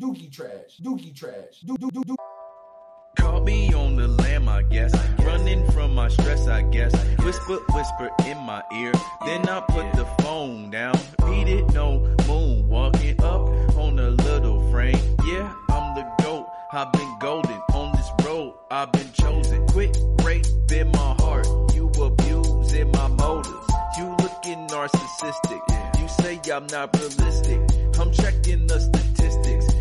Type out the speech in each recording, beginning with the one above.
Dookie trash. Dookie trash. Doo doo doo doo. Caught me on the lam, I guess. Running from my stress, I guess. Whisper, whisper in my ear. Then I put the phone down. Beat it, no moon. Walking up on a little frame. Yeah, I'm the goat. I've been golden on this road. I've been chosen. Quit rape in my heart. You abusing my motives. You looking narcissistic. You say I'm not realistic. I'm checking the statistics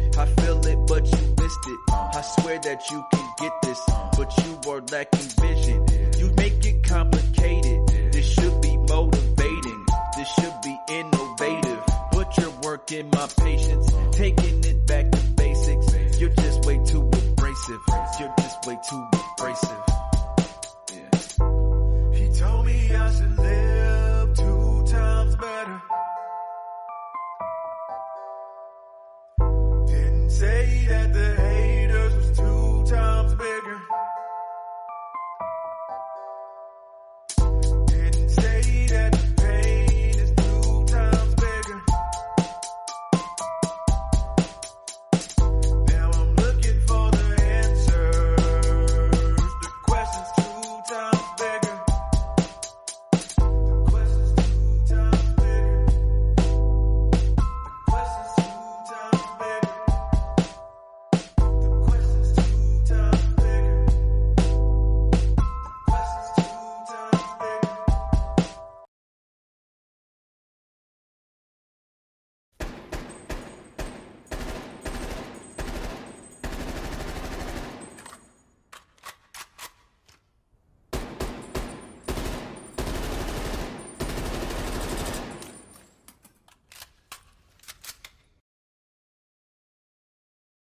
that you can get this, but you are lacking vision. You make it complicated. This should be motivating. This should be innovative. But you're working my patience, taking it back to basics. You're just way too abrasive. You're just way too abrasive. Yeah. He told me I should live two times better. Didn't say that the